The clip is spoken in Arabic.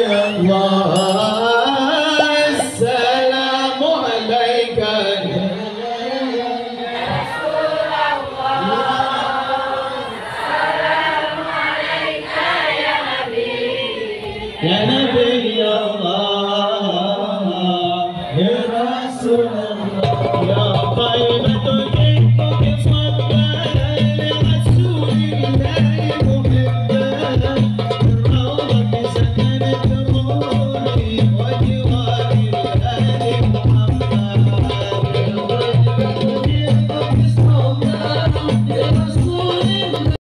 يا الله Ya Rasulullah, Ya